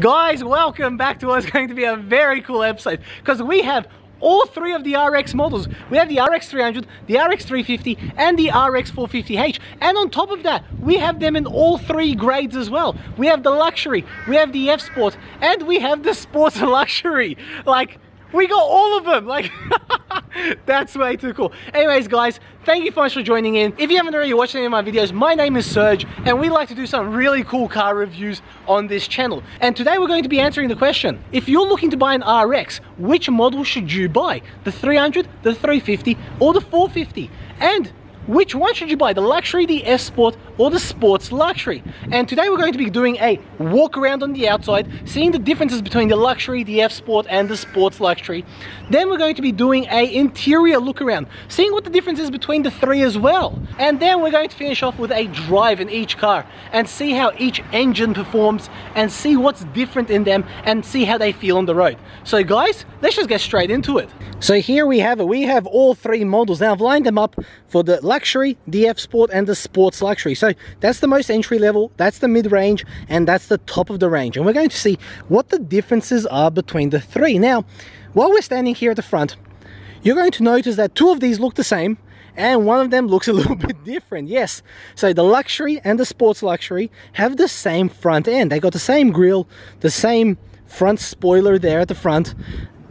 Guys, welcome back to what's going to be a very cool episode because we have all three of the RX models. We have the RX 300, the RX 350 and the RX 450H. And on top of that, we have them in all three grades as well. We have the luxury, we have the F Sport, and we have the sports luxury. Like, we got all of them like that's way too cool. Anyways guys thank you so much for joining in. If you haven't already watched any of my videos my name is Serge and we like to do some really cool car reviews on this channel. And today we're going to be answering the question if you're looking to buy an RX which model should you buy? The 300 the 350 or the 450 and which one should you buy? The luxury, the F Sport, or the sports luxury? And today we're going to be doing a walk around on the outside, seeing the differences between the luxury, the F Sport, and the sports luxury. Then we're going to be doing a interior look around, seeing what the difference is between the three as well. And then we're going to finish off with a drive in each car and see how each engine performs and see what's different in them and see how they feel on the road. So guys, let's just get straight into it. So here we have it. We have all three models. Now I've lined them up for the luxury, the F Sport and the sports luxury. So that's the most entry level, that's the mid-range and that's the top of the range. And we're going to see what the differences are between the three. Now, while we're standing here at the front, you're going to notice that two of these look the same and one of them looks a little bit different yes so the luxury and the sports luxury have the same front end they got the same grille the same front spoiler there at the front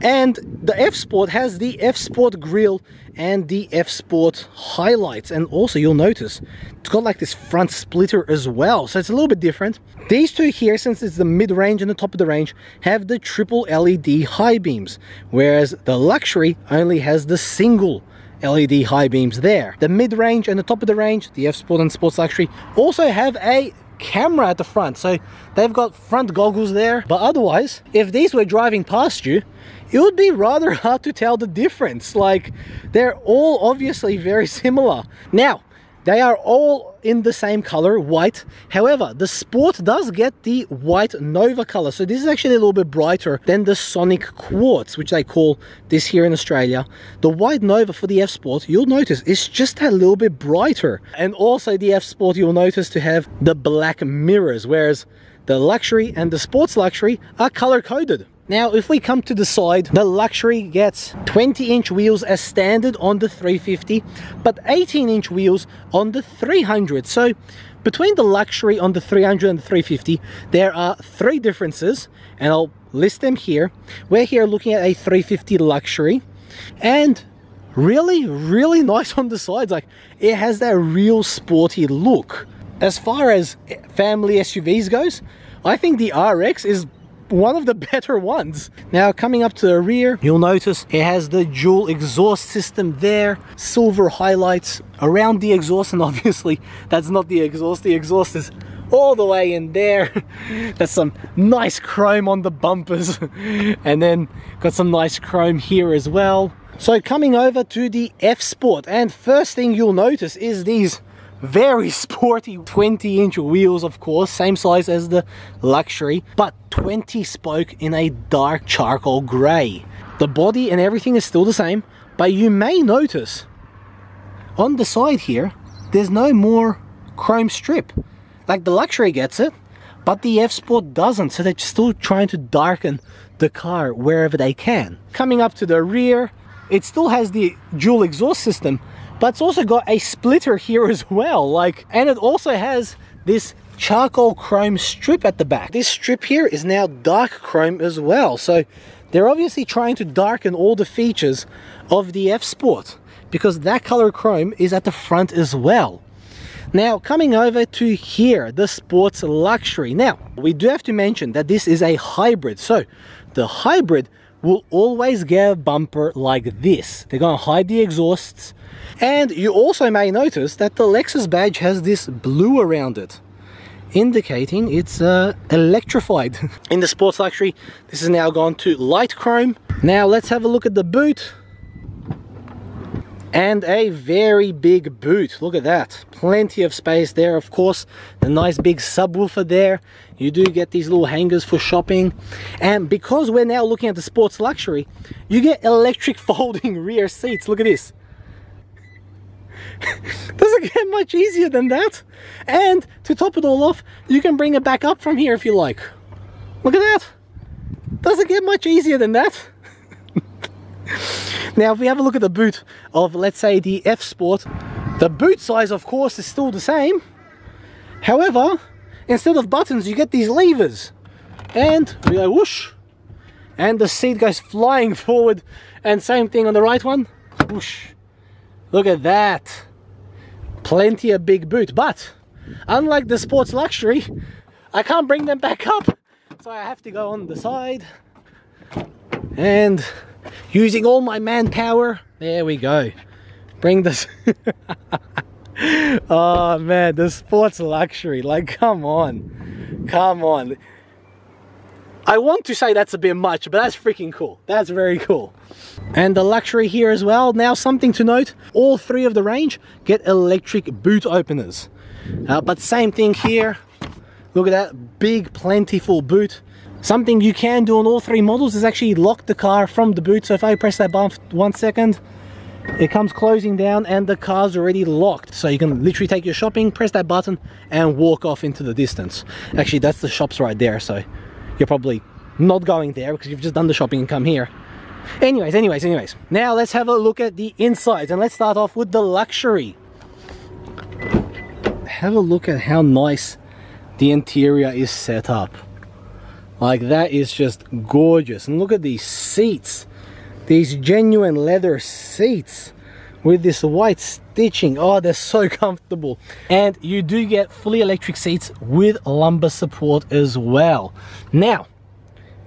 and the F Sport has the F Sport grille and the F Sport highlights. And also you'll notice it's got like this front splitter as well. So it's a little bit different. These two here since it's the mid-range and the top of the range have the triple LED high beams whereas the luxury only has the single LED high beams there. The mid-range and the top of the range the F Sport and Sports Luxury also have a camera at the front. So they've got front goggles there. But otherwise if these were driving past you it would be rather hard to tell the difference. Like they're all obviously very similar. Now they are all in the same color white. However the sport does get the white nova color. So this is actually a little bit brighter than the sonic quartz which they call this here in australia. The white nova for the f sport you'll notice is just a little bit brighter. And also the f sport you'll notice to have the black mirrors whereas the luxury and the sports luxury are color coded now, if we come to the side, the Luxury gets 20 inch wheels as standard on the 350, but 18 inch wheels on the 300. So between the Luxury on the 300 and the 350, there are three differences, and I'll list them here. We're here looking at a 350 Luxury, and really, really nice on the sides. Like, it has that real sporty look. As far as family SUVs goes, I think the RX is one of the better ones. Now coming up to the rear, you'll notice it has the dual exhaust system there, silver highlights around the exhaust and obviously that's not the exhaust, the exhaust is all the way in there. There's some nice chrome on the bumpers and then got some nice chrome here as well. So coming over to the F Sport and first thing you'll notice is these very sporty. 20 inch wheels of course same size as the luxury but 20 spoke in a dark charcoal gray. The body and everything is still the same but you may notice on the side here there's no more chrome strip. Like the luxury gets it but the F Sport doesn't so they're still trying to darken the car wherever they can. Coming up to the rear it still has the dual exhaust system but it's also got a splitter here as well like and it also has this charcoal chrome strip at the back. This strip here is now dark chrome as well so they're obviously trying to darken all the features of the F Sport because that color chrome is at the front as well. Now coming over to here the sports luxury. Now we do have to mention that this is a hybrid so the hybrid will always get a bumper like this. They're to hide the exhausts and you also may notice that the Lexus badge has this blue around it indicating it's uh, electrified. In the Sports Luxury, this has now gone to light chrome. Now let's have a look at the boot. And a very big boot, look at that. Plenty of space there, of course. The nice big subwoofer there. You do get these little hangers for shopping. And because we're now looking at the Sports Luxury, you get electric folding rear seats. Look at this. Doesn't get much easier than that. And to top it all off, you can bring it back up from here if you like. Look at that. Doesn't get much easier than that. now, if we have a look at the boot of, let's say, the F Sport, the boot size, of course, is still the same. However, instead of buttons, you get these levers. And we go whoosh. And the seat goes flying forward. And same thing on the right one. Whoosh. Look at that. Plenty of big boot. But, unlike the Sports Luxury, I can't bring them back up. So I have to go on the side. And using all my manpower, there we go. Bring this. oh man, the sports luxury. Like, come on. Come on. I want to say that's a bit much, but that's freaking cool. That's very cool. And the luxury here as well. Now, something to note all three of the range get electric boot openers. Uh, but same thing here. Look at that big, plentiful boot. Something you can do on all three models is actually lock the car from the boot. So if I press that button for one second, it comes closing down and the car's already locked. So you can literally take your shopping, press that button and walk off into the distance. Actually, that's the shops right there. So you're probably not going there because you've just done the shopping and come here. Anyways, anyways, anyways. Now let's have a look at the insides and let's start off with the luxury. Have a look at how nice the interior is set up. Like that is just gorgeous. And look at these seats. These genuine leather seats with this white stitching. Oh, they're so comfortable. And you do get fully electric seats with lumbar support as well. Now,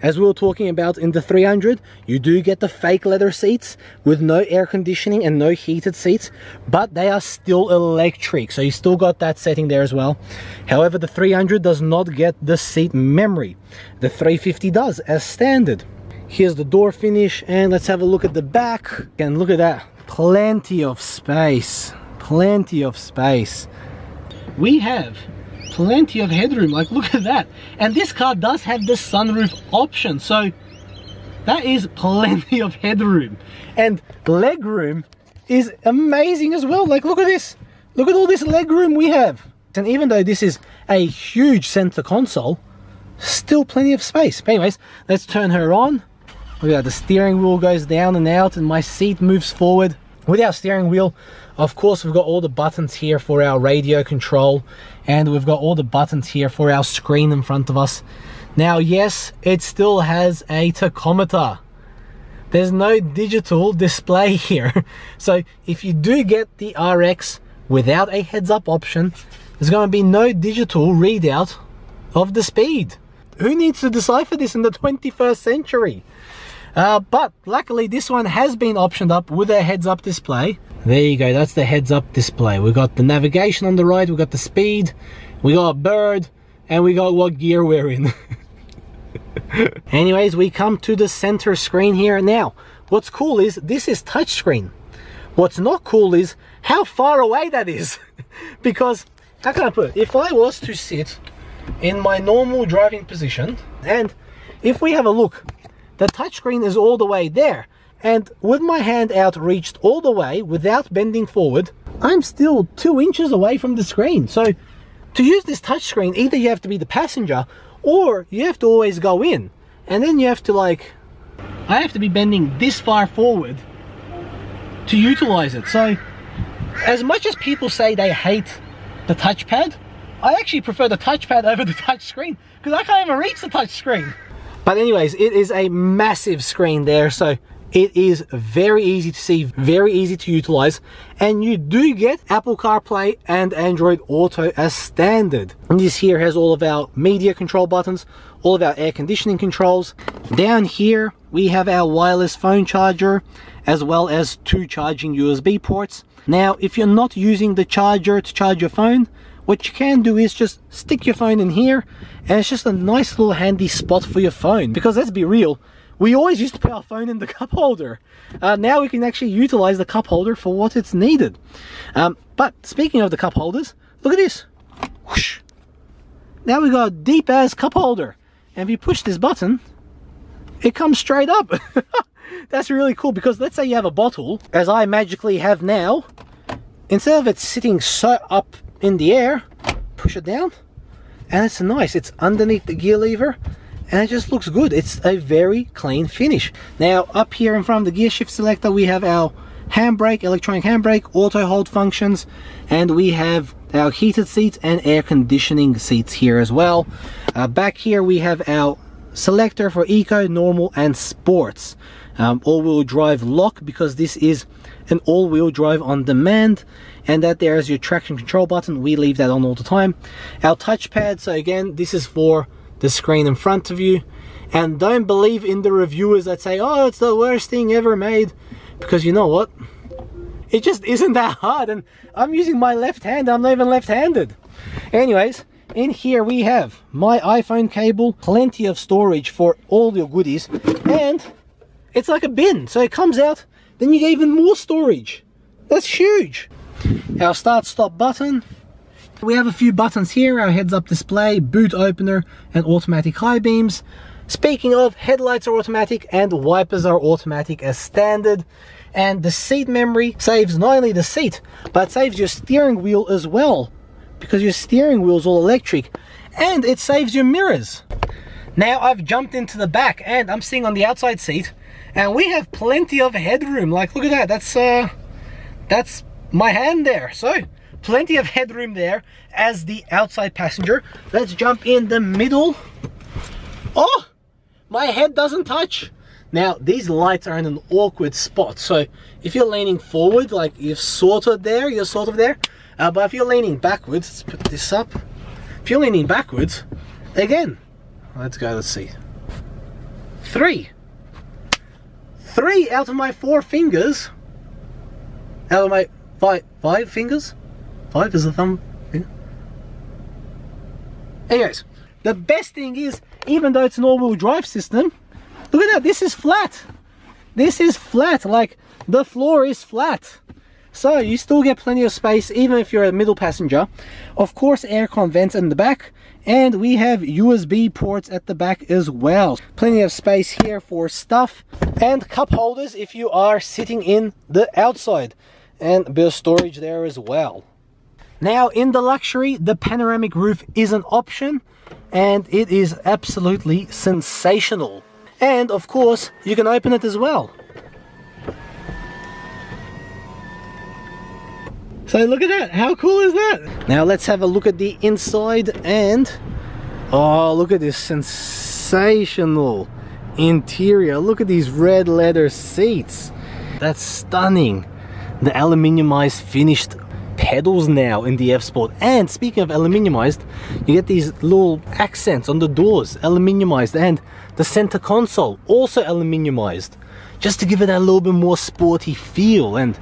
as we were talking about in the 300, you do get the fake leather seats with no air conditioning and no heated seats, but they are still electric, so you still got that setting there as well. However, the 300 does not get the seat memory. The 350 does, as standard. Here's the door finish, and let's have a look at the back. And look at that, plenty of space, plenty of space. We have plenty of headroom like look at that. And this car does have the sunroof option so that is plenty of headroom. And legroom is amazing as well. Like look at this. Look at all this legroom we have. And even though this is a huge center console still plenty of space. But anyways let's turn her on look at that the steering wheel goes down and out and my seat moves forward with our steering wheel, of course, we've got all the buttons here for our radio control and we've got all the buttons here for our screen in front of us. Now, yes, it still has a tachometer. There's no digital display here. So if you do get the RX without a heads up option, there's going to be no digital readout of the speed. Who needs to decipher this in the 21st century? Uh, but luckily this one has been optioned up with a heads up display. There you go, that's the heads up display. We got the navigation on the right, we got the speed, we got a bird, and we got what gear we're in. Anyways, we come to the center screen here. Now, what's cool is this is touchscreen. What's not cool is how far away that is. because, how can I put it? If I was to sit in my normal driving position, and if we have a look the touchscreen is all the way there. And with my hand out reached all the way without bending forward, I'm still two inches away from the screen. So to use this touchscreen, either you have to be the passenger or you have to always go in. And then you have to like, I have to be bending this far forward to utilize it. So as much as people say they hate the touchpad, I actually prefer the touchpad over the touchscreen because I can't even reach the touchscreen. But anyways, it is a massive screen there, so it is very easy to see, very easy to utilize, and you do get Apple CarPlay and Android Auto as standard. And this here has all of our media control buttons, all of our air conditioning controls. Down here, we have our wireless phone charger, as well as two charging USB ports. Now, if you're not using the charger to charge your phone, what you can do is just stick your phone in here and it's just a nice little handy spot for your phone. Because let's be real we always used to put our phone in the cup holder. Uh, now we can actually utilize the cup holder for what it's needed. Um, but speaking of the cup holders look at this. Whoosh. now we got a deep ass cup holder. And if you push this button it comes straight up. That's really cool because let's say you have a bottle as I magically have now. Instead of it sitting so up in the air, push it down, and it's nice. It's underneath the gear lever, and it just looks good. It's a very clean finish. Now up here in front of the gear shift selector we have our handbrake electronic handbrake auto hold functions and we have our heated seats and air conditioning seats here as well. Uh, back here we have our selector for eco normal and sports um, all-wheel drive lock because this is an all-wheel drive on demand and that there is your traction control button. We leave that on all the time. Our touchpad so again this is for the screen in front of you. And don't believe in the reviewers that say oh it's the worst thing ever made because you know what? It just isn't that hard and I'm using my left hand I'm not even left-handed. Anyways in here we have my iPhone cable plenty of storage for all your goodies and it's like a bin so it comes out then you get even more storage. That's huge. Our start stop button. We have a few buttons here our heads up display boot opener and automatic high beams. Speaking of headlights are automatic and wipers are automatic as standard. And the seat memory saves not only the seat but saves your steering wheel as well because your steering wheel is all electric and it saves your mirrors. Now I've jumped into the back and I'm sitting on the outside seat and we have plenty of headroom. Like look at that. That's uh that's my hand there. So plenty of headroom there as the outside passenger. Let's jump in the middle. Oh my head doesn't touch. Now these lights are in an awkward spot. So if you're leaning forward like you're sort of there you're sort of there. Uh, but if you're leaning backwards let's put this up. If you're leaning backwards again let's go let's see. Three three out of my four fingers. Out of my five five fingers? Five is the thumb finger? Anyways the best thing is even though it's an all-wheel drive system look at that this is flat. This is flat like the floor is flat. So you still get plenty of space even if you're a middle passenger. Of course aircon vents in the back and we have USB ports at the back as well. Plenty of space here for stuff and cup holders if you are sitting in the outside and a bit of storage there as well. Now in the luxury, the panoramic roof is an option and it is absolutely sensational. And of course, you can open it as well. So look at that, how cool is that? Now let's have a look at the inside and oh look at this sensational interior. Look at these red leather seats. That's stunning. The aluminiumized finished pedals now in the F-Sport. And speaking of aluminiumized, you get these little accents on the doors, aluminiumized, and the center console also aluminiumized, just to give it a little bit more sporty feel. And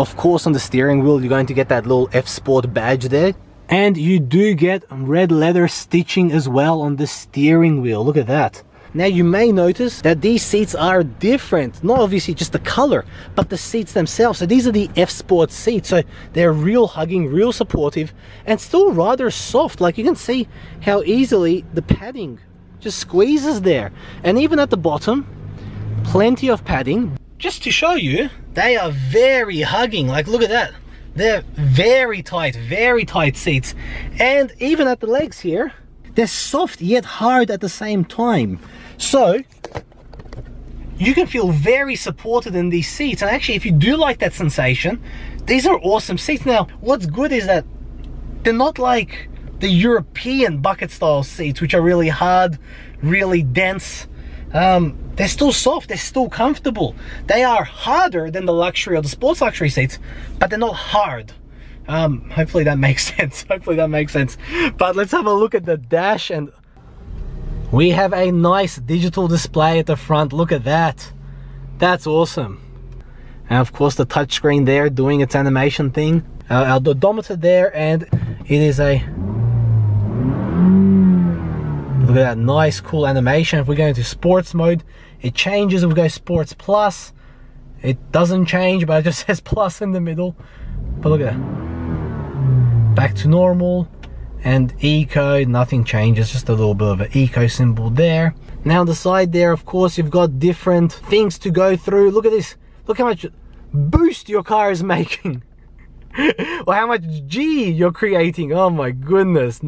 of course on the steering wheel you're going to get that little F-Sport badge there. And you do get red leather stitching as well on the steering wheel. Look at that. Now you may notice that these seats are different, not obviously just the color, but the seats themselves. So these are the F-Sport seats, so they're real hugging, real supportive, and still rather soft. Like you can see how easily the padding just squeezes there. And even at the bottom, plenty of padding. Just to show you, they are very hugging, like look at that. They're very tight, very tight seats. And even at the legs here, they're soft yet hard at the same time. So, you can feel very supported in these seats. And actually, if you do like that sensation, these are awesome seats. Now, what's good is that they're not like the European bucket style seats, which are really hard, really dense. Um, they're still soft, they're still comfortable. They are harder than the luxury or the sports luxury seats, but they're not hard. Um, hopefully that makes sense. Hopefully that makes sense. But let's have a look at the dash and we have a nice digital display at the front. Look at that. That's awesome. And of course the touchscreen there doing its animation thing. Uh, our odometer there and it is a look at that nice cool animation. If we go into sports mode, it changes. If we go sports plus, it doesn't change, but it just says plus in the middle. But look at that. Back to normal. And eco nothing changes just a little bit of an eco symbol there. Now the side there of course you've got different things to go through. Look at this. Look how much boost your car is making. Or how much g you're creating. Oh my goodness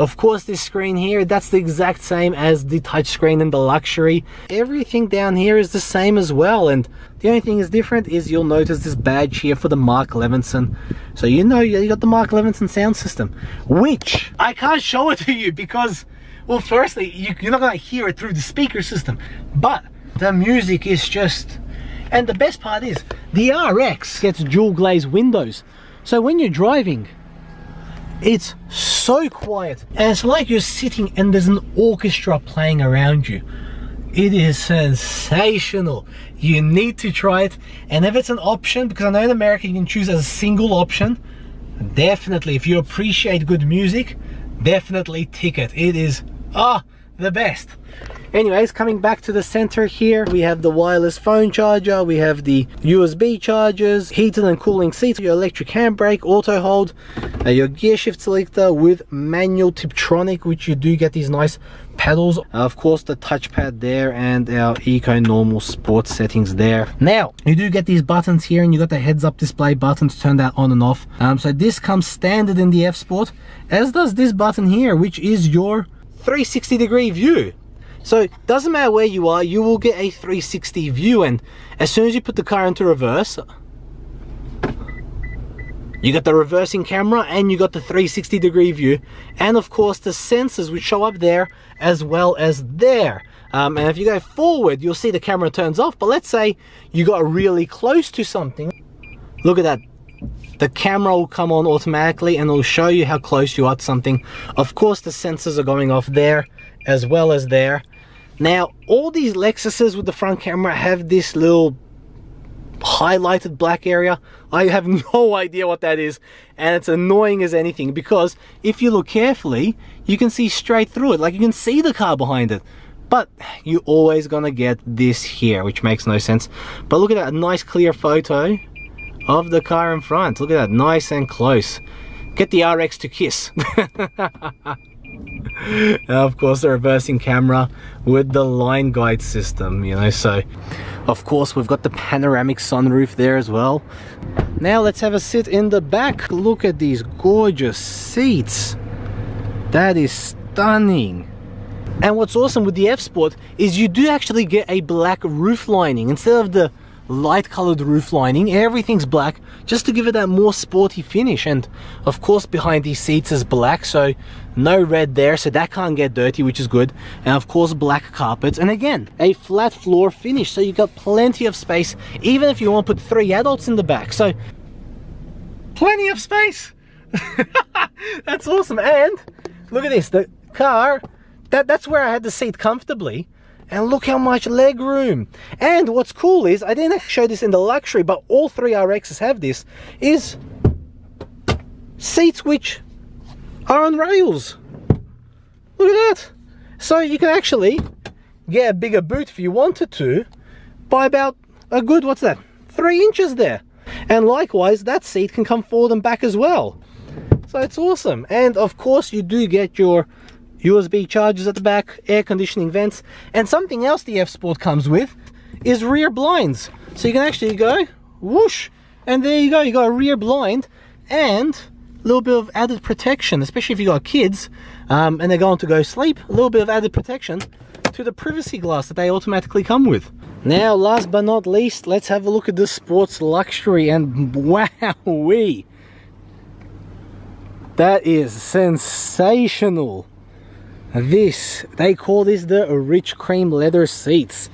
Of course, this screen here, that's the exact same as the touchscreen in the luxury. Everything down here is the same as well. And the only thing is different is you'll notice this badge here for the Mark Levinson. So you know you got the Mark Levinson sound system, which I can't show it to you because, well, firstly, you, you're not gonna hear it through the speaker system, but the music is just, and the best part is, the RX gets dual glaze windows. So when you're driving, it's so quiet. And it's like you're sitting and there's an orchestra playing around you. It is sensational. You need to try it. And if it's an option, because I know in America you can choose as a single option, definitely, if you appreciate good music, definitely tick it. It is, ah, the best. Anyways, coming back to the center here, we have the wireless phone charger, we have the USB chargers, heated and cooling seats, your electric handbrake, auto hold, uh, your gear shift selector with manual Tiptronic, which you do get these nice pedals. Uh, of course, the touchpad there and our Eco Normal Sports settings there. Now, you do get these buttons here and you got the heads up display button to turn that on and off. Um, so this comes standard in the F Sport, as does this button here, which is your 360 degree view. So it doesn't matter where you are, you will get a 360 view and as soon as you put the car into reverse, you got the reversing camera and you got the 360 degree view and of course the sensors which show up there as well as there. Um, and if you go forward, you'll see the camera turns off, but let's say you got really close to something. Look at that. The camera will come on automatically and it'll show you how close you are to something. Of course, the sensors are going off there as well as there. Now, all these Lexuses with the front camera have this little highlighted black area. I have no idea what that is and it's annoying as anything because if you look carefully, you can see straight through it. Like you can see the car behind it. But you're always gonna get this here, which makes no sense. But look at that nice clear photo of the car in front. Look at that, nice and close. Get the RX to kiss. of course the reversing camera with the line guide system you know so of course we've got the panoramic sunroof there as well. Now let's have a sit in the back. Look at these gorgeous seats. That is stunning. And what's awesome with the F Sport is you do actually get a black roof lining instead of the light colored roof lining everything's black just to give it that more sporty finish. And of course behind these seats is black so no red there so that can't get dirty which is good. And of course black carpets. And again a flat floor finish so you've got plenty of space even if you want to put three adults in the back. So plenty of space! That's awesome. And look at this the car that that's where I had the seat comfortably and look how much leg room. And what's cool is I didn't show this in the luxury but all three RXs have this is seats which are on rails. Look at that. So you can actually get a bigger boot if you wanted to by about a good what's that three inches there. And likewise that seat can come forward and back as well. So it's awesome. And of course you do get your USB chargers at the back, air conditioning vents, and something else the F Sport comes with is rear blinds. So you can actually go whoosh, and there you go, you got a rear blind and a little bit of added protection, especially if you got kids um, and they're going to go sleep, a little bit of added protection to the privacy glass that they automatically come with. Now, last but not least, let's have a look at the sports luxury and wowee. That is sensational. This, they call this the rich cream leather seats.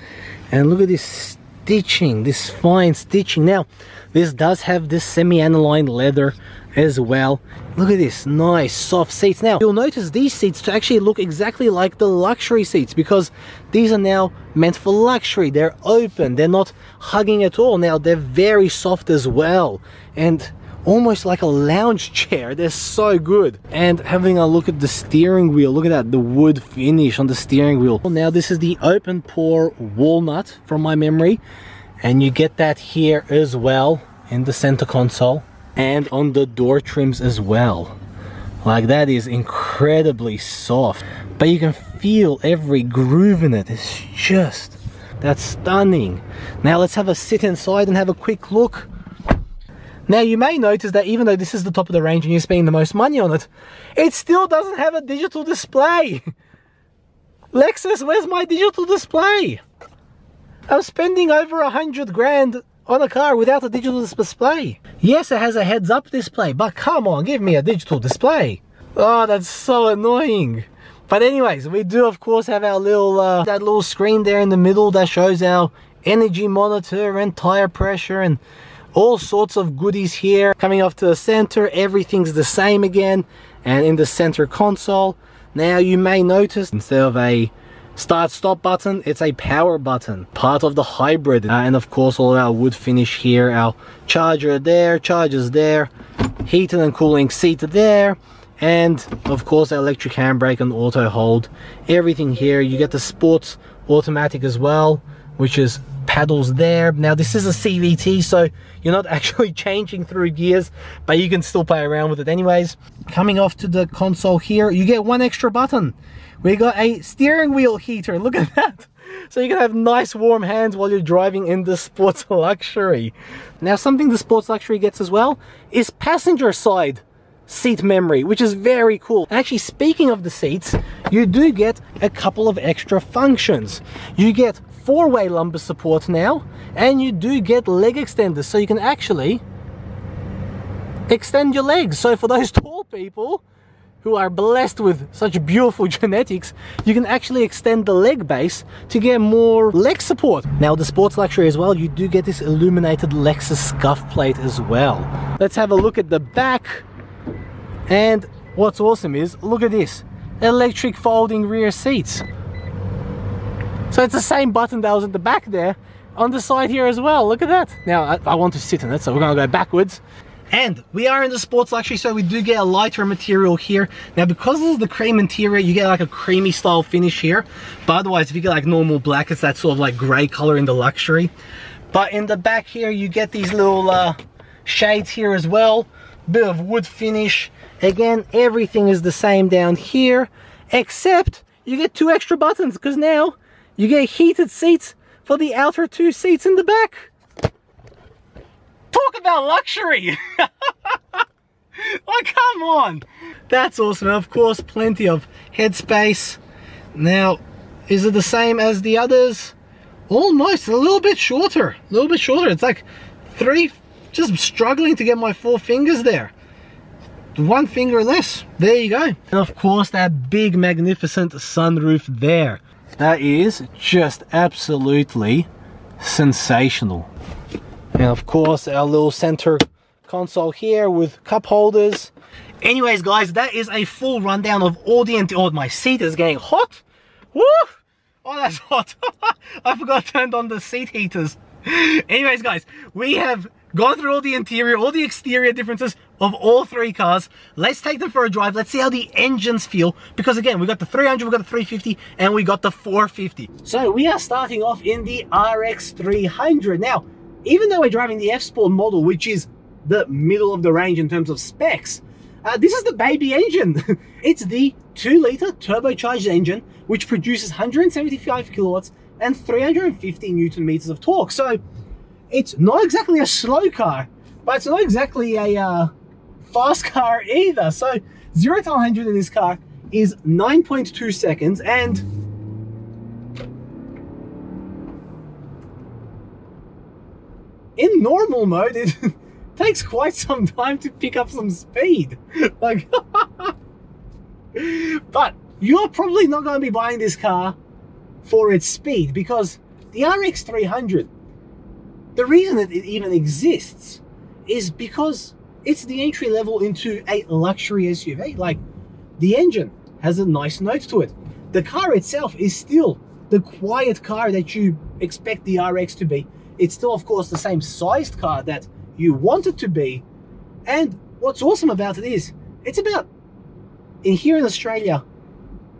And look at this stitching, this fine stitching. Now, this does have this semi-aniline leather as well. Look at this, nice soft seats. Now, you'll notice these seats to actually look exactly like the luxury seats because these are now meant for luxury. They're open, they're not hugging at all. Now, they're very soft as well. And almost like a lounge chair. They're so good. And having a look at the steering wheel, look at that, the wood finish on the steering wheel. Now this is the open pore walnut from my memory. And you get that here as well in the center console and on the door trims as well. Like that is incredibly soft, but you can feel every groove in it. It's just, that's stunning. Now let's have a sit inside and have a quick look Now you may notice that even though this is the top of the range and you're spending the most money on it, it still doesn't have a digital display. Lexus, where's my digital display? I'm spending over a hundred grand on a car without a digital display. Yes, it has a heads up display, but come on, give me a digital display. Oh, that's so annoying. But anyways, we do of course have our little, uh, that little screen there in the middle that shows our energy monitor and tire pressure and all sorts of goodies here. Coming off to the center, everything's the same again. And in the center console, now you may notice instead of a start stop button it's a power button. Part of the hybrid. Uh, and of course all our wood finish here. Our charger there chargers there. Heating and cooling seat there. And of course electric handbrake and auto hold. Everything here you get the sports automatic as well which is paddles there. Now this is a cvt so you're not actually changing through gears but you can still play around with it anyways. Coming off to the console here you get one extra button. We got a steering wheel heater. Look at that. So you can have nice warm hands while you're driving in the sports luxury. Now something the sports luxury gets as well is passenger side seat memory, which is very cool. Actually, speaking of the seats, you do get a couple of extra functions. You get four-way lumbar support now, and you do get leg extenders, so you can actually extend your legs. So for those tall people who are blessed with such beautiful genetics, you can actually extend the leg base to get more leg support. Now the Sports Luxury as well, you do get this illuminated Lexus scuff plate as well. Let's have a look at the back and what's awesome is, look at this, electric folding rear seats. So it's the same button that was at the back there on the side here as well. Look at that. Now I, I want to sit in it, so we're gonna go backwards. And we are in the sports luxury, so we do get a lighter material here. Now, because this is the cream interior, you get like a creamy style finish here. But otherwise, if you get like normal black, it's that sort of like gray color in the luxury. But in the back here, you get these little uh, shades here as well. Bit of wood finish. Again, everything is the same down here, except you get two extra buttons because now you get heated seats for the outer two seats in the back. Talk about luxury! oh, come on! That's awesome. Of course, plenty of headspace. Now, is it the same as the others? Almost, a little bit shorter. A little bit shorter. It's like three, just struggling to get my four fingers there one finger less. There you go. And of course, that big, magnificent sunroof there. That is just absolutely sensational. And of course, our little center console here with cup holders. Anyways, guys, that is a full rundown of all the... Oh, my seat is getting hot. Woo! Oh, that's hot. I forgot to turn on the seat heaters. Anyways, guys, we have gone through all the interior, all the exterior differences of all three cars. Let's take them for a drive. Let's see how the engines feel. Because again, we got the 300, we got the 350, and we got the 450. So we are starting off in the RX 300. Now, even though we're driving the F-Sport model, which is the middle of the range in terms of specs, uh, this is the baby engine. it's the 2 litre turbocharged engine, which produces 175 kilowatts and 350 newton meters of torque. So it's not exactly a slow car, but it's not exactly a uh, fast car either. So 0 to 100 in this car is 9.2 seconds and in normal mode it takes quite some time to pick up some speed. like but you're probably not going to be buying this car for its speed because the RX 300 the reason that it even exists is because it's the entry level into a luxury SUV. Like, the engine has a nice note to it. The car itself is still the quiet car that you expect the RX to be. It's still, of course, the same sized car that you want it to be. And what's awesome about it is, it's about, in here in Australia,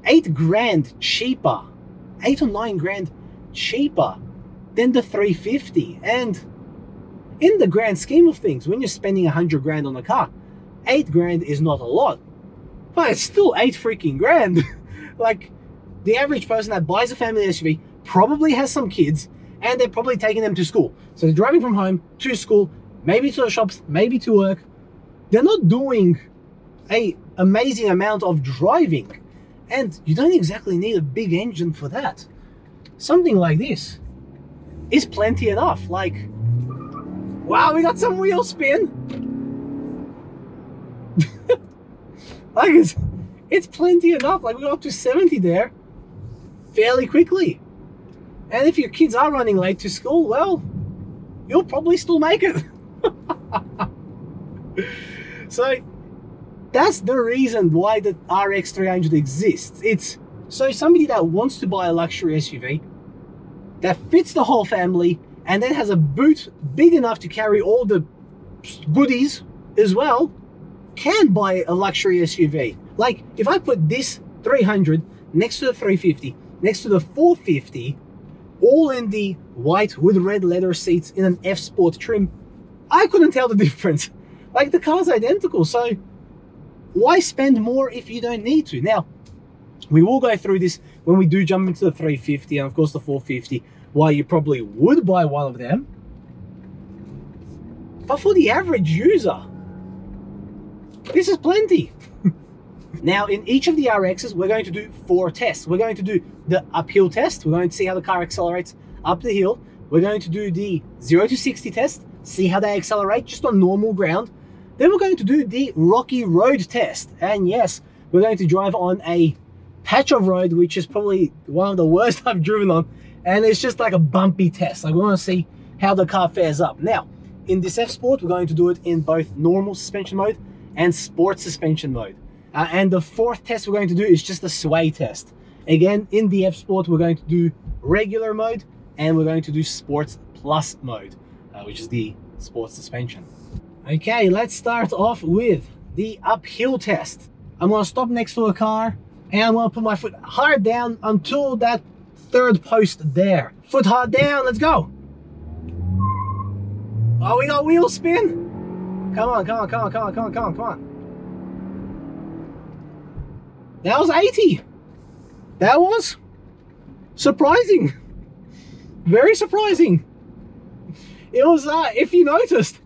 eight grand cheaper, eight or nine grand cheaper than the 350. And in the grand scheme of things, when you're spending 100 grand on a car, 8 grand is not a lot. But it's still 8 freaking grand. like, the average person that buys a family SUV probably has some kids and they're probably taking them to school. So they're driving from home to school, maybe to the shops, maybe to work. They're not doing a amazing amount of driving. And you don't exactly need a big engine for that. Something like this is plenty enough. Like, wow, we got some wheel spin. like it's, it's plenty enough. Like we got up to 70 there fairly quickly. And if your kids are running late to school, well, you'll probably still make it. so that's the reason why the RX 300 exists. It's so somebody that wants to buy a luxury SUV that fits the whole family and then has a boot big enough to carry all the goodies as well can buy a luxury SUV. Like if I put this 300 next to the 350, next to the 450, all in the white with red leather seats in an F Sport trim, I couldn't tell the difference. Like the car's identical, so why spend more if you don't need to? Now, we will go through this when we do jump into the 350 and of course the 450, why you probably would buy one of them. But for the average user, this is plenty. now, in each of the RXs, we're going to do four tests. We're going to do the uphill test. We're going to see how the car accelerates up the hill. We're going to do the 0 to 60 test, see how they accelerate just on normal ground. Then we're going to do the rocky road test. And yes, we're going to drive on a patch of road, which is probably one of the worst I've driven on. And it's just like a bumpy test. Like we want to see how the car fares up. Now, in this F Sport, we're going to do it in both normal suspension mode and sport suspension mode. Uh, and the fourth test we're going to do is just a sway test. Again, in the F Sport, we're going to do regular mode and we're going to do sports plus mode, uh, which is the sports suspension. Okay, let's start off with the uphill test. I'm gonna stop next to a car and I'm gonna put my foot hard down until that third post there. Foot hard down, let's go. Oh, we got wheel spin. Come on, come on, come on, come on, come on, come on, come on. That was 80. That was surprising. Very surprising. It was, uh, if you noticed,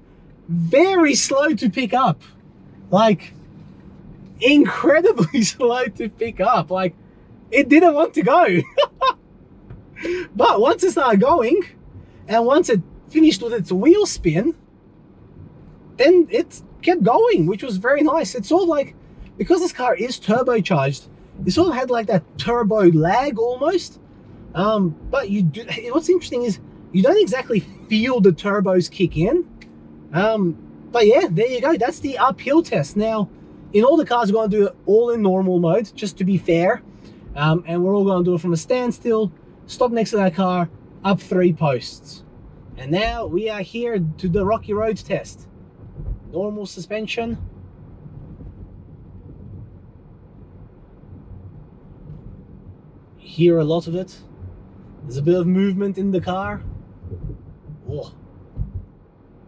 very slow to pick up. Like, incredibly slow to pick up. Like, it didn't want to go. but once it started going, and once it finished with its wheel spin, then it kept going, which was very nice. It's sort of like, because this car is turbocharged, it sort of had like that turbo lag almost. Um, but you do, what's interesting is you don't exactly feel the turbos kick in. Um, but yeah, there you go. That's the uphill test. Now, in all the cars, we're going to do it all in normal mode, just to be fair. Um, and we're all going to do it from a standstill, stop next to that car, up three posts. And now we are here to the Rocky Road test. Normal suspension. hear a lot of it. There's a bit of movement in the car. Oh.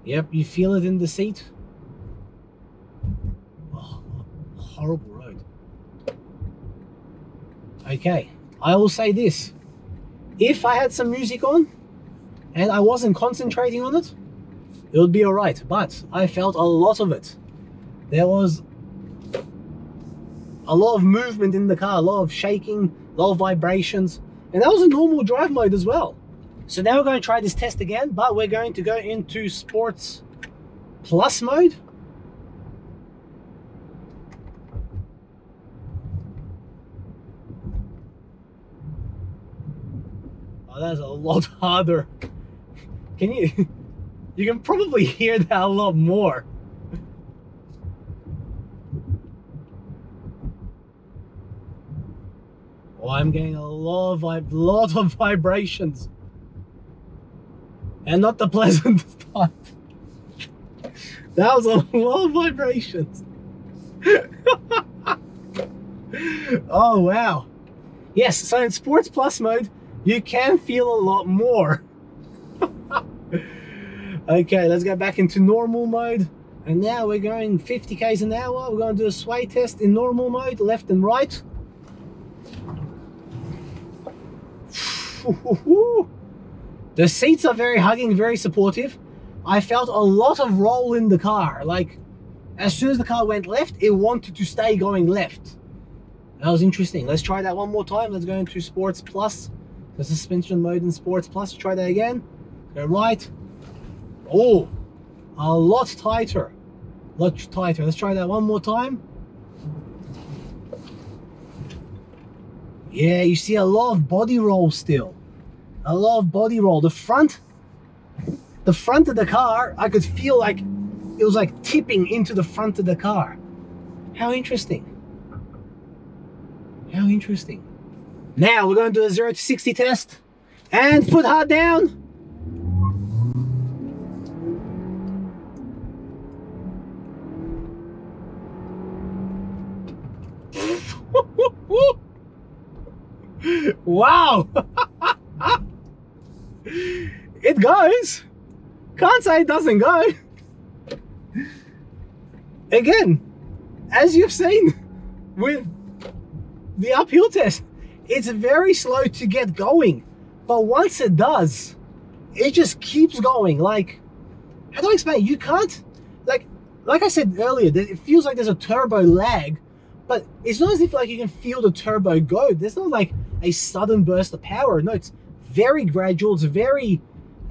Yep, you feel it in the seat. Oh, horrible road. Okay, I will say this. If I had some music on and I wasn't concentrating on it, it would be alright. But I felt a lot of it. There was a lot of movement in the car, a lot of shaking, a lot of vibrations. And that was a normal drive mode as well. So now we're going to try this test again, but we're going to go into sports plus mode. That's a lot harder. Can you, you can probably hear that a lot more. Oh, I'm getting a lot of, lot of vibrations. And not the pleasant stuff. That was a lot of vibrations. oh, wow. Yes, so in Sports Plus mode, you can feel a lot more. okay, let's get back into normal mode. And now we're going 50 k's an hour. We're going to do a sway test in normal mode, left and right. the seats are very hugging, very supportive. I felt a lot of roll in the car. Like, as soon as the car went left, it wanted to stay going left. That was interesting. Let's try that one more time. Let's go into Sports Plus. The suspension mode in Sports Plus. Try that again. Go right. Oh, a lot tighter. A lot tighter. Let's try that one more time. Yeah, you see a lot of body roll still. A lot of body roll. The front, the front of the car, I could feel like it was like tipping into the front of the car. How interesting. How interesting. Now we're going to do a 0 to 60 test. And foot hard down. wow! it goes. Can't say it doesn't go. Again, as you've seen with the uphill test, it's very slow to get going. But once it does, it just keeps going. Like, how do I explain? You can't, like, like I said earlier, it feels like there's a turbo lag, but it's not as if like you can feel the turbo go. There's not like a sudden burst of power. No, it's very gradual. It's very,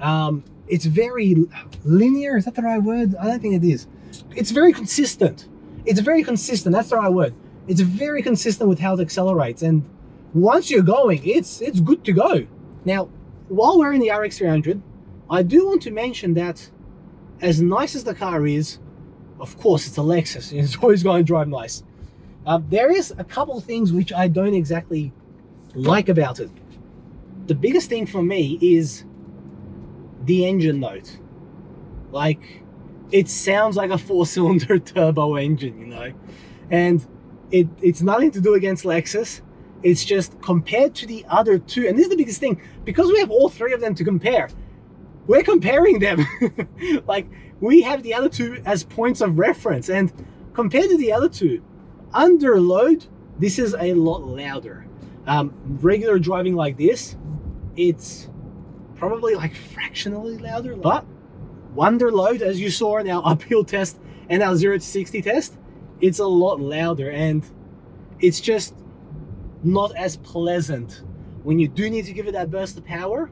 um, it's very linear. Is that the right word? I don't think it is. It's very consistent. It's very consistent. That's the right word. It's very consistent with how it accelerates. And once you're going, it's it's good to go. Now, while we're in the RX 300, I do want to mention that as nice as the car is, of course, it's a Lexus. It's always going to drive nice. Uh, there is a couple things which I don't exactly like about it. The biggest thing for me is the engine note. Like, it sounds like a four-cylinder turbo engine, you know? And it, it's nothing to do against Lexus. It's just compared to the other two, and this is the biggest thing, because we have all three of them to compare, we're comparing them. like, we have the other two as points of reference, and compared to the other two, under load, this is a lot louder. Um, regular driving like this, it's probably like fractionally louder, but under load, as you saw in our uphill test and our 0 to 60 test, it's a lot louder and it's just not as pleasant when you do need to give it that burst of power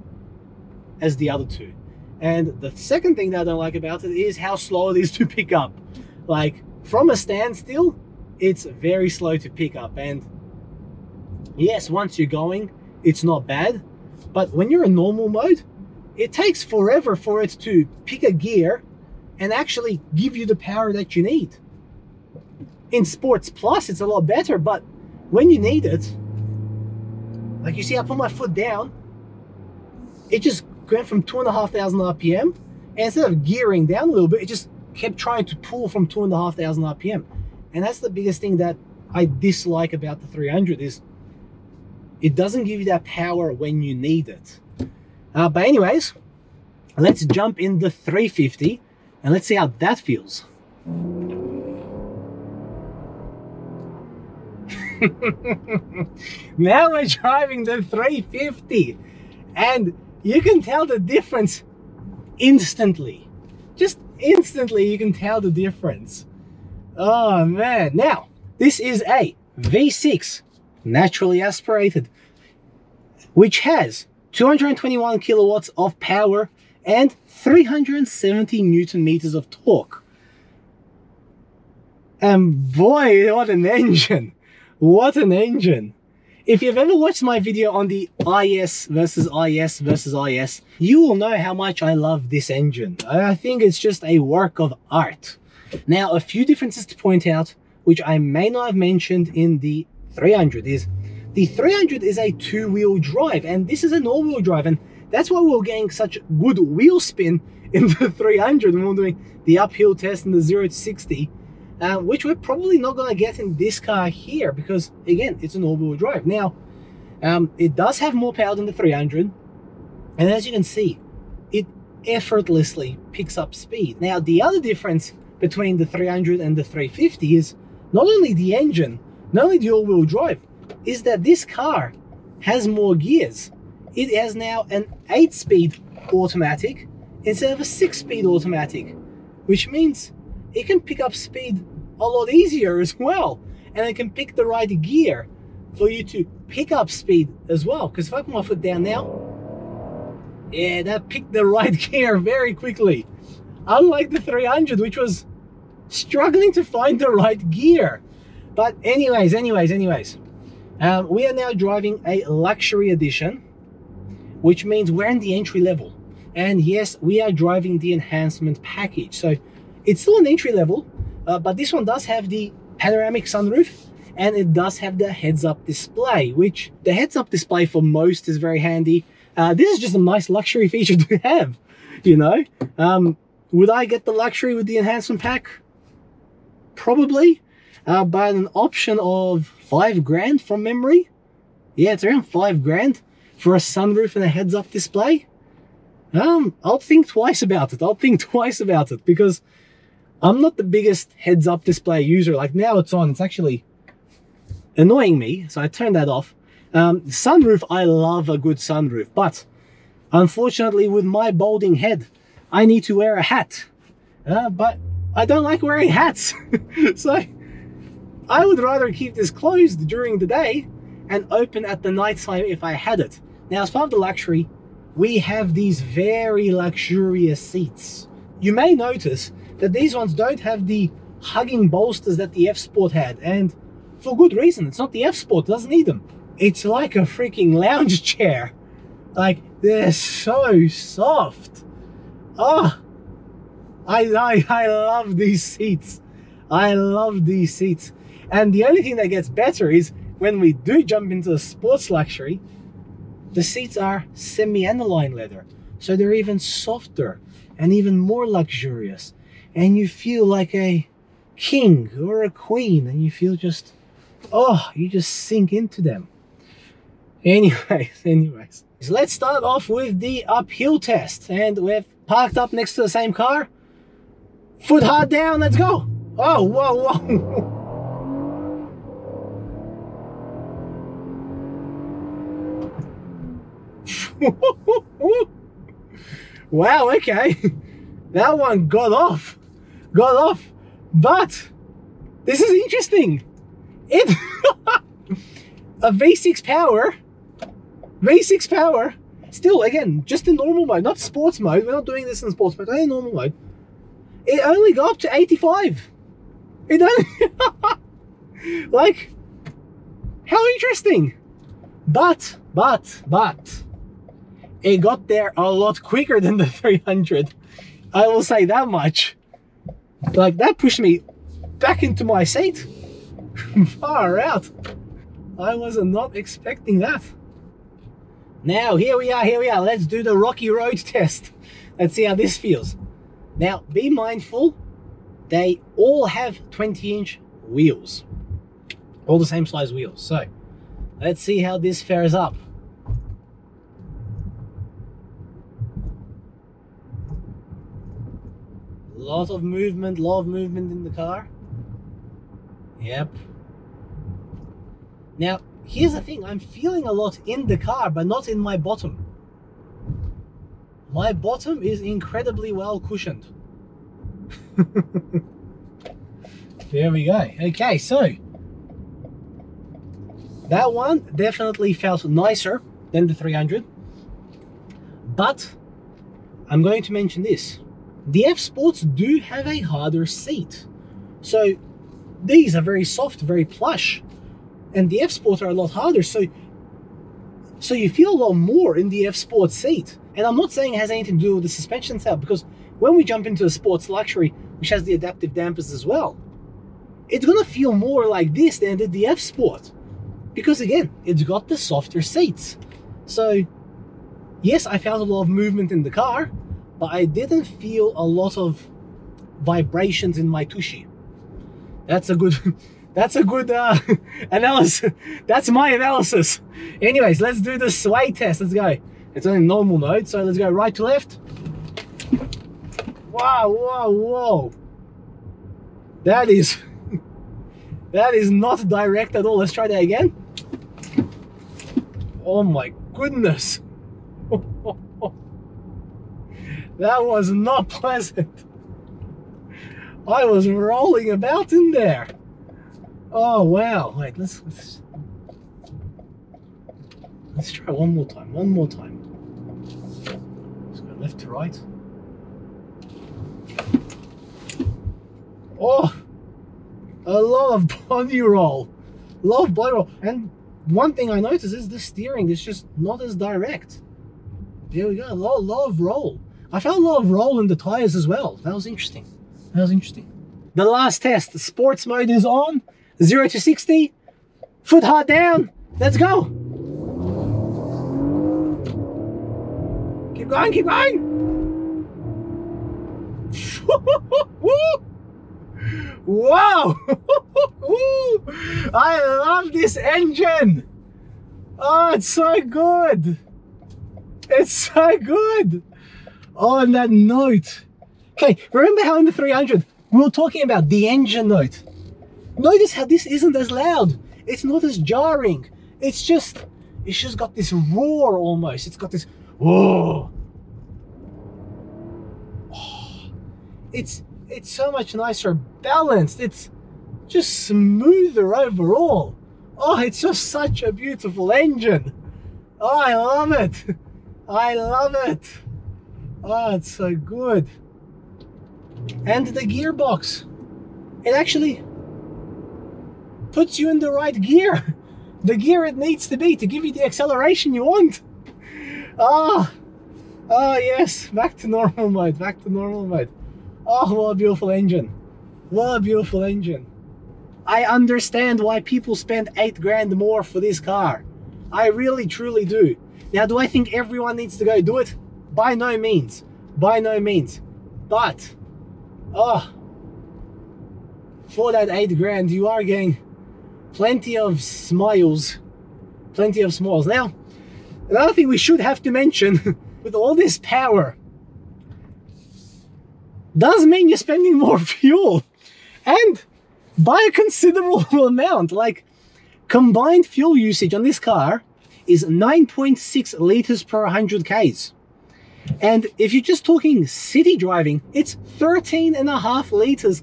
as the other two. And the second thing that I don't like about it is how slow it is to pick up. Like from a standstill, it's very slow to pick up and yes, once you're going, it's not bad. But when you're in normal mode, it takes forever for it to pick a gear and actually give you the power that you need. In Sports Plus, it's a lot better, but when you need it, like you see, I put my foot down, it just went from two and a half thousand RPM, and instead of gearing down a little bit, it just kept trying to pull from two and a half thousand RPM. And that's the biggest thing that I dislike about the 300 is it doesn't give you that power when you need it. Uh, but anyways, let's jump in the 350 and let's see how that feels. now we're driving the 350 and you can tell the difference instantly. Just instantly you can tell the difference. Oh man. Now, this is a V6 naturally aspirated, which has 221 kilowatts of power and 370 newton meters of torque. And boy, what an engine! What an engine! If you've ever watched my video on the IS versus IS versus IS, you will know how much I love this engine. I think it's just a work of art. Now, a few differences to point out, which I may not have mentioned in the 300 is the 300 is a two-wheel drive and this is an all-wheel drive and that's why we are getting such good wheel spin in the 300 when we we're doing the uphill test in the 0 to 60 uh, which we're probably not going to get in this car here because again it's an all-wheel drive now um, it does have more power than the 300 and as you can see it effortlessly picks up speed now the other difference between the 300 and the 350 is not only the engine not only the all-wheel drive is that this car has more gears. It has now an 8-speed automatic instead of a six-speed automatic, which means it can pick up speed a lot easier as well. And it can pick the right gear for you to pick up speed as well. Because if I put my foot down now, yeah, that picked the right gear very quickly. Unlike the 300, which was struggling to find the right gear. But anyways, anyways, anyways, um, we are now driving a luxury edition, which means we're in the entry level. And yes, we are driving the enhancement package. So it's still an entry level, uh, but this one does have the panoramic sunroof and it does have the heads-up display, which the heads-up display for most is very handy. Uh, this is just a nice luxury feature to have, you know? Um, would I get the luxury with the enhancement pack? Probably, uh, but an option of five grand from memory. Yeah, it's around five grand for a sunroof and a heads-up display. Um, I'll think twice about it. I'll think twice about it because I'm not the biggest heads-up display user. Like now it's on, it's actually annoying me, so I turned that off. Um, sunroof, I love a good sunroof, but unfortunately with my balding head, I need to wear a hat. Uh, but I don't like wearing hats. so I would rather keep this closed during the day and open at the night time if I had it. Now, as part of the luxury, we have these very luxurious seats. You may notice that these ones don't have the hugging bolsters that the F-Sport had, and for good reason. It's not the F-Sport, doesn't need them. It's like a freaking lounge chair. Like, they're so soft. Oh, I, I, I love these seats. I love these seats. And the only thing that gets better is when we do jump into the sports luxury, the seats are semi-aniline leather. So they're even softer and even more luxurious. And you feel like a king or a queen and you feel just oh, you just sink into them. Anyways, anyways. So let's start off with the uphill test. And we've parked up next to the same car. Foot hard down, let's go. Oh, whoa, whoa. wow, okay. That one got off. Got off. But this is interesting. It a V6 power, V6 power, still again, just in normal mode, not sports mode. We're not doing this in sports mode, only normal mode. It only got up to 85. It only like how interesting. But, but, but it got there a lot quicker than the 300. I will say that much. Like that pushed me back into my seat. Far out. I was not expecting that. Now, here we are, here we are. Let's do the rocky road test. Let's see how this feels. Now, be mindful, they all have 20 inch wheels. All the same size wheels. So, let's see how this fares up. Lot of movement, lot of movement in the car. Yep. Now, here's the thing. I'm feeling a lot in the car, but not in my bottom. My bottom is incredibly well cushioned. there we go. Okay, so that one definitely felt nicer than the 300. But I'm going to mention this. The F Sports do have a harder seat. So these are very soft, very plush. And the F Sports are a lot harder. So, so you feel a lot more in the F Sport seat. And I'm not saying it has anything to do with the suspension setup because when we jump into the Sports Luxury, which has the adaptive dampers as well, it's gonna feel more like this than the F Sport. Because again, it's got the softer seats. So yes, I felt a lot of movement in the car, but I didn't feel a lot of vibrations in my tushy. That's a good, that's a good uh, analysis. That's my analysis. Anyways, let's do the sway test. Let's go. It's only normal mode, so let's go right to left. Wow, whoa, whoa. That is, that is not direct at all. Let's try that again. Oh my goodness. That was not pleasant. I was rolling about in there. Oh wow. Wait, let's let's let's try one more time. One more time. Let's go left to right. Oh, a lot of body roll, a lot of body roll, and one thing I noticed is the steering is just not as direct. There we go, a lot, a lot of roll. I felt a lot of roll in the tires as well. That was interesting. That was interesting. The last test, sports mode is on, 0 to 60, foot hard down, let's go. Keep going, keep going. Wow! I love this engine! Oh, it's so good! It's so good! And that note. Okay, remember how in the 300 we were talking about the engine note? Notice how this isn't as loud. It's not as jarring. It's just, it's just got this roar almost. It's got this, whoa. Oh, it's, it's so much nicer balanced. It's just smoother overall. Oh, it's just such a beautiful engine. Oh, I love it. I love it. Oh, it's so good. And the gearbox. It actually puts you in the right gear. The gear it needs to be to give you the acceleration you want. Ah, ah yes, back to normal mode, back to normal mode. Oh, what a beautiful engine. What a beautiful engine. I understand why people spend eight grand more for this car. I really, truly do. Now, do I think everyone needs to go do it? By no means. By no means. But, oh, for that eight grand, you are getting plenty of smiles. Plenty of smiles. Now, another thing we should have to mention, with all this power, does mean you're spending more fuel and by a considerable amount like combined fuel usage on this car is 9.6 liters per 100 k's and if you're just talking city driving it's 13 and a half liters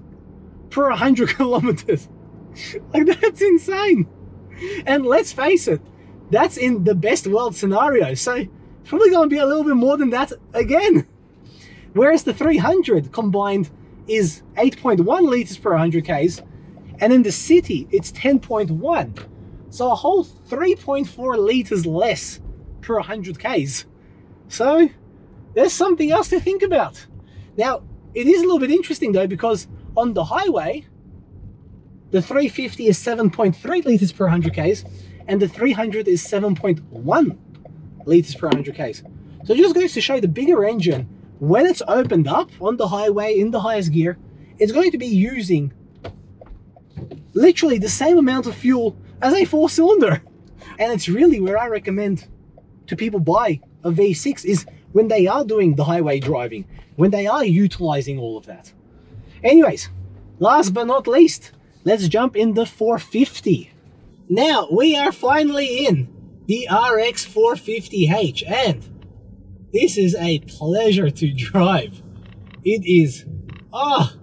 per 100 kilometers like that's insane and let's face it that's in the best world scenario so probably going to be a little bit more than that again Whereas the 300 combined is 8.1 liters per 100 Ks, and in the city it's 10.1. So a whole 3.4 liters less per 100 Ks. So there's something else to think about. Now, it is a little bit interesting though, because on the highway, the 350 is 7.3 liters per 100 Ks, and the 300 is 7.1 liters per 100 Ks. So it just goes to show the bigger engine when it's opened up on the highway in the highest gear, it's going to be using literally the same amount of fuel as a four cylinder. And it's really where I recommend to people buy a V6 is when they are doing the highway driving, when they are utilizing all of that. Anyways, last but not least, let's jump in the 450. Now, we are finally in the RX 450H and this is a pleasure to drive. It is, ah, oh,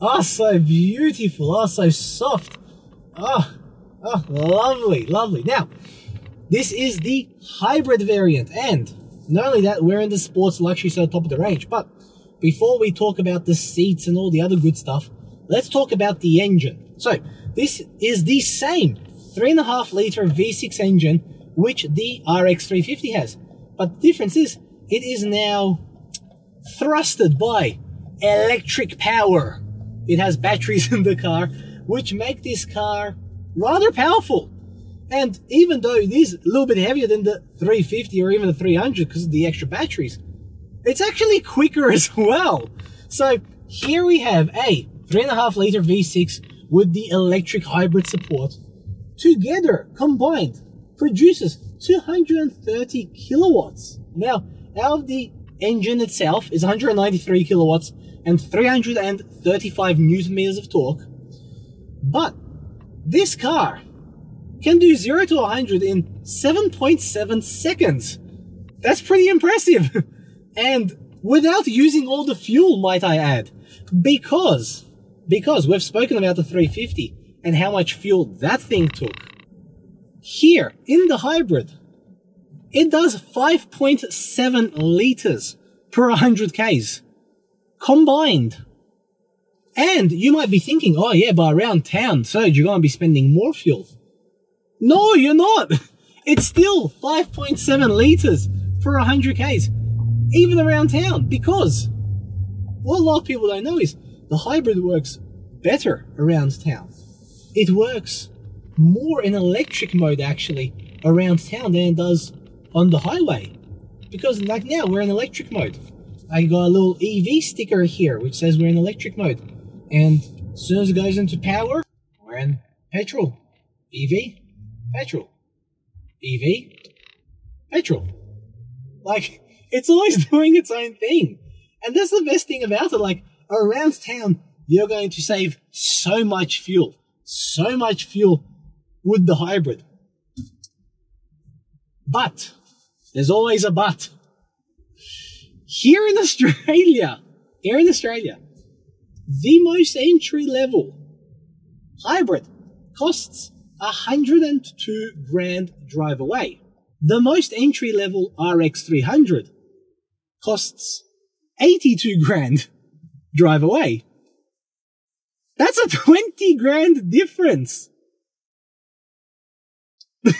ah, oh, so beautiful, ah, oh, so soft. Ah, oh, lovely, lovely. Now, this is the hybrid variant, and not only that, we're in the sports luxury, so top of the range. But before we talk about the seats and all the other good stuff, let's talk about the engine. So, this is the same 3.5 litre V6 engine which the RX 350 has. But the difference is it is now thrusted by electric power. It has batteries in the car, which make this car rather powerful. And even though it is a little bit heavier than the 350 or even the 300 because of the extra batteries, it's actually quicker as well. So here we have a 3.5 litre V6 with the electric hybrid support. Together, combined, produces 230 kilowatts. Now, out of the engine itself is 193 kilowatts and 335 newton meters of torque. But this car can do 0 to 100 in 7.7 seconds. That's pretty impressive. and without using all the fuel, might I add. Because, because we've spoken about the 350 and how much fuel that thing took. Here, in the hybrid, it does 5.7 liters per 100 Ks. Combined. And you might be thinking, oh yeah, but around town, so you're going to be spending more fuel. No, you're not. It's still 5.7 liters for 100 Ks, even around town, because what a lot of people don't know is the hybrid works better around town. It works more in electric mode actually around town than it does on the highway. Because like now we're in electric mode. I got a little EV sticker here which says we're in electric mode. And as soon as it goes into power, we're in petrol. EV, petrol. EV, petrol. Like, it's always doing its own thing. And that's the best thing about it. Like, around town, you're going to save so much fuel. So much fuel with the hybrid. But, there's always a but. Here in Australia, here in Australia, the most entry level hybrid costs 102 grand drive away. The most entry level RX 300 costs 82 grand drive away. That's a 20 grand difference.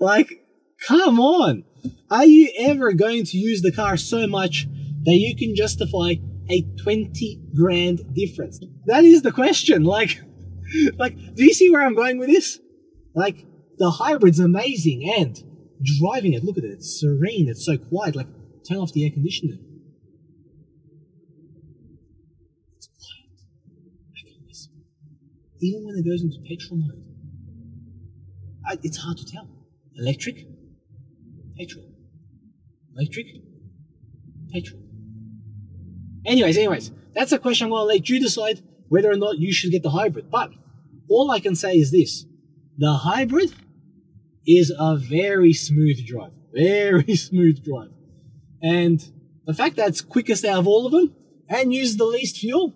like, come on. Are you ever going to use the car so much that you can justify a 20 grand difference? That is the question. Like, like, do you see where I'm going with this? Like, the hybrid's amazing and driving it, look at it, it's serene, it's so quiet. Like, turn off the air conditioner. It's quiet. Even when it goes into petrol mode, I, it's hard to tell. Electric, petrol. Electric, petrol. Anyways, anyways, that's a question I'm going to let you decide whether or not you should get the hybrid. But all I can say is this the hybrid is a very smooth drive. Very smooth drive. And the fact that it's quickest out of all of them and uses the least fuel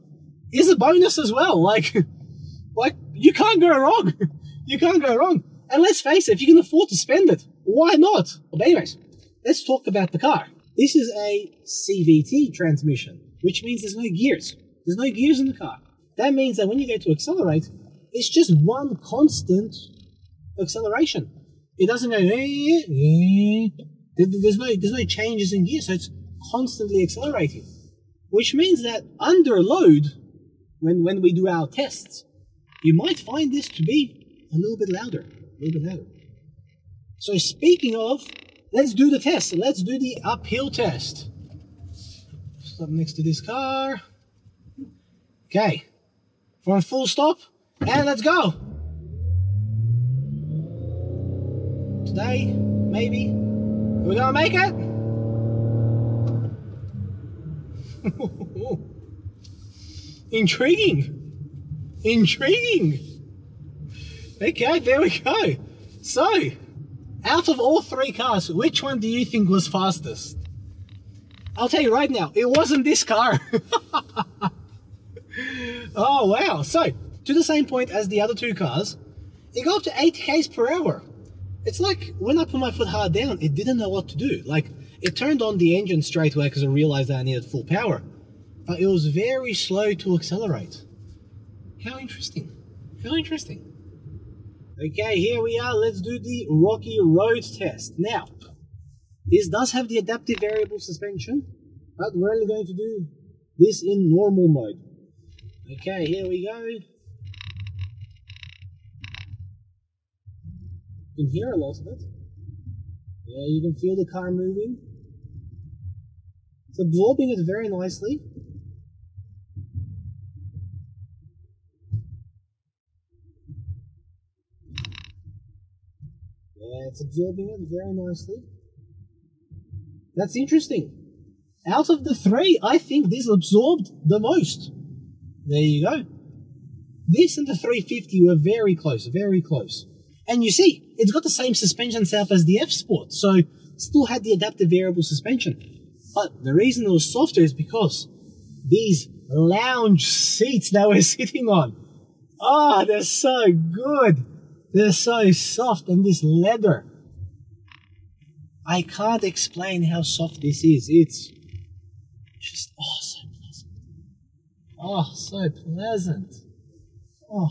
is a bonus as well. Like, like you can't go wrong. you can't go wrong. And let's face it, if you can afford to spend it, why not? But anyways, let's talk about the car. This is a CVT transmission, which means there's no gears. There's no gears in the car. That means that when you go to accelerate, it's just one constant acceleration. It doesn't go, eh, eh. there's no, there's no changes in gear, so it's constantly accelerating. Which means that under load, when, when we do our tests, you might find this to be a little bit louder, a little bit louder. So speaking of, let's do the test. Let's do the uphill test. Stop next to this car. Okay. For a full stop, and let's go. Today, maybe. We're gonna make it? Intriguing. Intriguing. Okay, there we go. So, out of all three cars, which one do you think was fastest? I'll tell you right now, it wasn't this car. oh, wow. So, to the same point as the other two cars, it got up to 80 k's per hour. It's like when I put my foot hard down, it didn't know what to do. Like it turned on the engine straight away because it realized that I needed full power. But it was very slow to accelerate. How interesting. How interesting. Okay, here we are. Let's do the rocky road test. Now, this does have the adaptive variable suspension, but we're only going to do this in normal mode. Okay, here we go. You can hear a lot of it. Yeah, you can feel the car moving. It's absorbing it very nicely. Yeah, it's absorbing it very nicely. That's interesting. Out of the three, I think this absorbed the most. There you go. This and the 350 were very close, very close. And you see, it's got the same suspension setup as the F Sport, so still had the adaptive variable suspension. But the reason it was softer is because these lounge seats that we're sitting on. Oh, they're so good. They're so soft and this leather. I can't explain how soft this is. It's just, oh, so pleasant. Oh, so pleasant. Oh.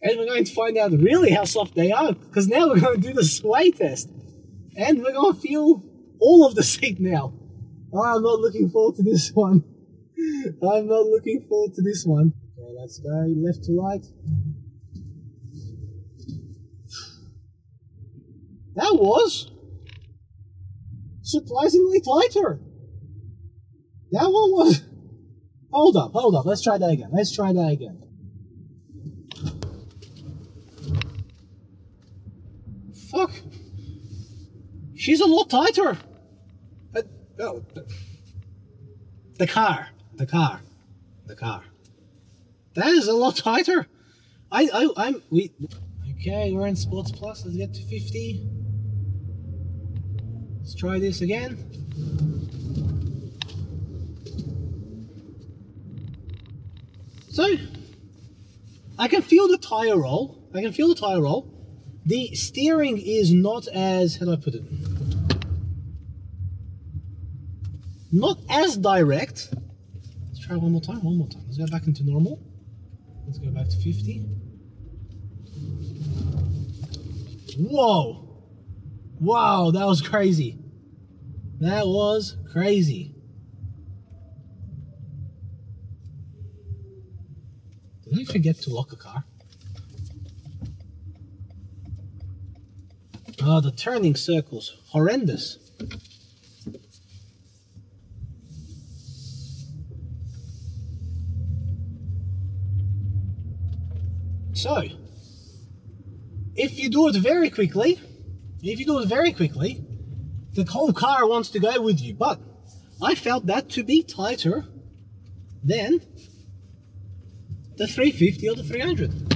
And we're going to find out really how soft they are because now we're going to do the sway test. And we're going to feel all of the seat now. Oh, I'm not looking forward to this one. I'm not looking forward to this one. Okay, let's go left to right. That was surprisingly tighter. That one was. Hold up, hold up. Let's try that again. Let's try that again. Fuck. She's a lot tighter. Uh, oh, the, the car, the car, the car. That is a lot tighter. I, I, I'm, we, okay, we're in Sports Plus. Let's get to 50. Let's try this again. So, I can feel the tire roll. I can feel the tire roll. The steering is not as, how do I put it? Not as direct. Let's try one more time, one more time. Let's go back into normal. Let's go back to 50. Whoa! Wow, that was crazy. That was crazy. Did I forget to lock a car? Oh, the turning circles. Horrendous. So, if you do it very quickly, if you do it very quickly, the whole car wants to go with you. But I felt that to be tighter than the 350 or the 300.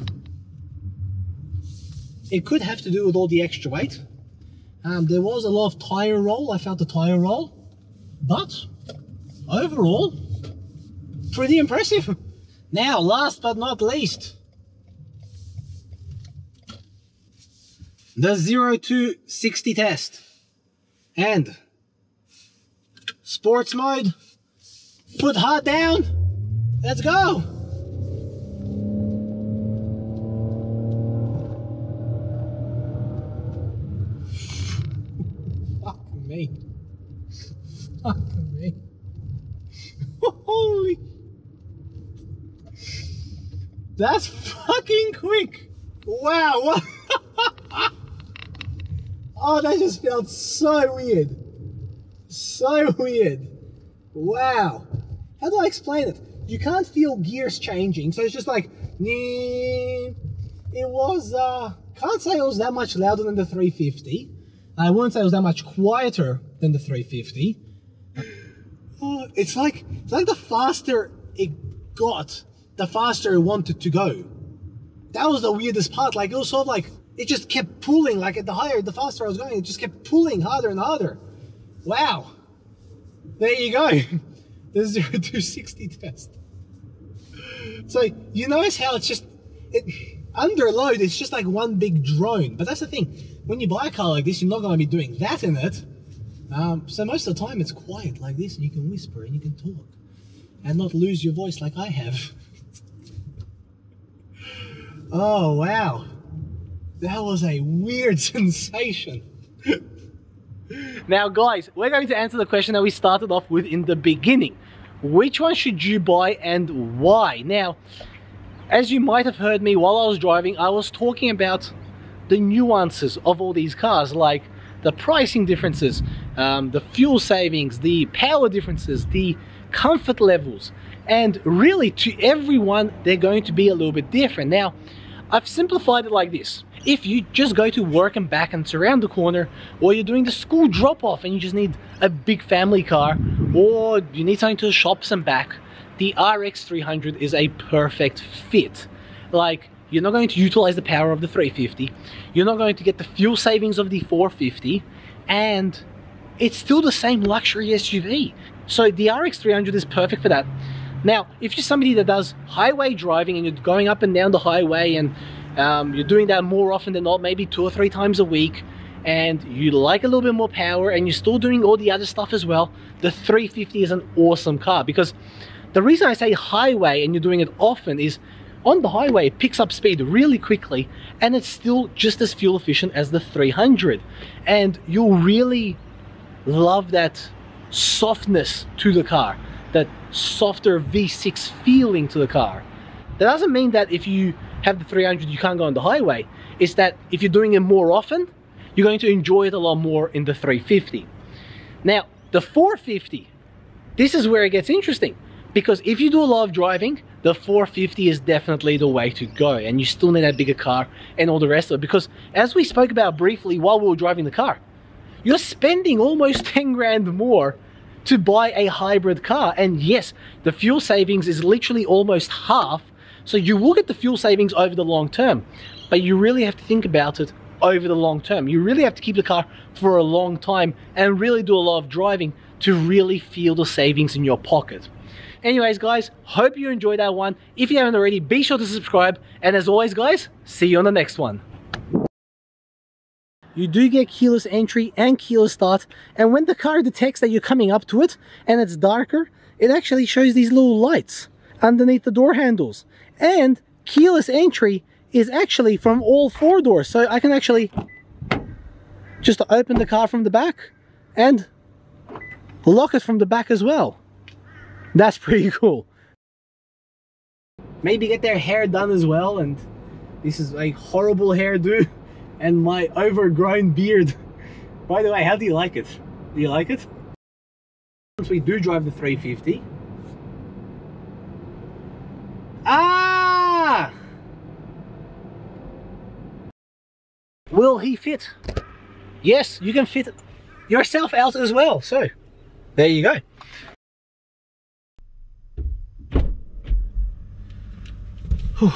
It could have to do with all the extra weight. Um, there was a lot of tire roll. I felt the tire roll. But overall, pretty impressive. Now, last but not least, the 0 to 60 test. And sports mode, foot hard down, let's go. Me. Holy. That's fucking quick. Wow. Oh, that just felt so weird. So weird. Wow. How do I explain it? You can't feel gears changing, so it's just like, it was, uh, can't say it was that much louder than the 350. I won't say it was that much quieter than the 350. Uh, it's like, it's like the faster it got, the faster it wanted to go. That was the weirdest part. Like, it was sort of like, it just kept pulling, like at the higher, the faster I was going, it just kept pulling harder and harder. Wow. There you go. the 0 to 60 test. So you notice how it's just, it, under load, it's just like one big drone. But that's the thing, when you buy a car like this, you're not going to be doing that in it. Um, so most of the time it's quiet like this and you can whisper and you can talk and not lose your voice like I have. oh, wow. That was a weird sensation. now guys, we're going to answer the question that we started off with in the beginning. Which one should you buy and why? Now, as you might have heard me while I was driving, I was talking about the nuances of all these cars, like the pricing differences, um, the fuel savings, the power differences, the comfort levels, and really to everyone, they're going to be a little bit different. Now, I've simplified it like this. If you just go to work and back and it's around the corner, or you're doing the school drop off and you just need a big family car, or you need something to the shops and back, the RX 300 is a perfect fit. Like, you're not going to utilize the power of the 350, you're not going to get the fuel savings of the 450, and it's still the same luxury SUV. So the RX300 is perfect for that. Now, if you're somebody that does highway driving and you're going up and down the highway and um, you're doing that more often than not, maybe two or three times a week, and you like a little bit more power and you're still doing all the other stuff as well, the 350 is an awesome car because the reason I say highway and you're doing it often is on the highway it picks up speed really quickly and it's still just as fuel efficient as the 300 and you'll really love that softness to the car that softer V6 feeling to the car. That doesn't mean that if you have the 300 you can't go on the highway. It's that if you're doing it more often you're going to enjoy it a lot more in the 350 now the 450 this is where it gets interesting because if you do a lot of driving the 450 is definitely the way to go and you still need a bigger car and all the rest of it. Because as we spoke about briefly while we were driving the car you're spending almost 10 grand more to buy a hybrid car. And yes the fuel savings is literally almost half so you will get the fuel savings over the long term. But you really have to think about it over the long term. You really have to keep the car for a long time and really do a lot of driving to really feel the savings in your pocket Anyways, guys, hope you enjoyed that one. If you haven't already, be sure to subscribe. And as always, guys, see you on the next one. You do get keyless entry and keyless start. And when the car detects that you're coming up to it and it's darker, it actually shows these little lights underneath the door handles. And keyless entry is actually from all four doors. So I can actually just open the car from the back and lock it from the back as well. That's pretty cool. Maybe get their hair done as well and this is a horrible hairdo and my overgrown beard. By the way, how do you like it? Do you like it? Once we do drive the 350. Ah! Will he fit? Yes, you can fit yourself out as well. So, there you go. 哦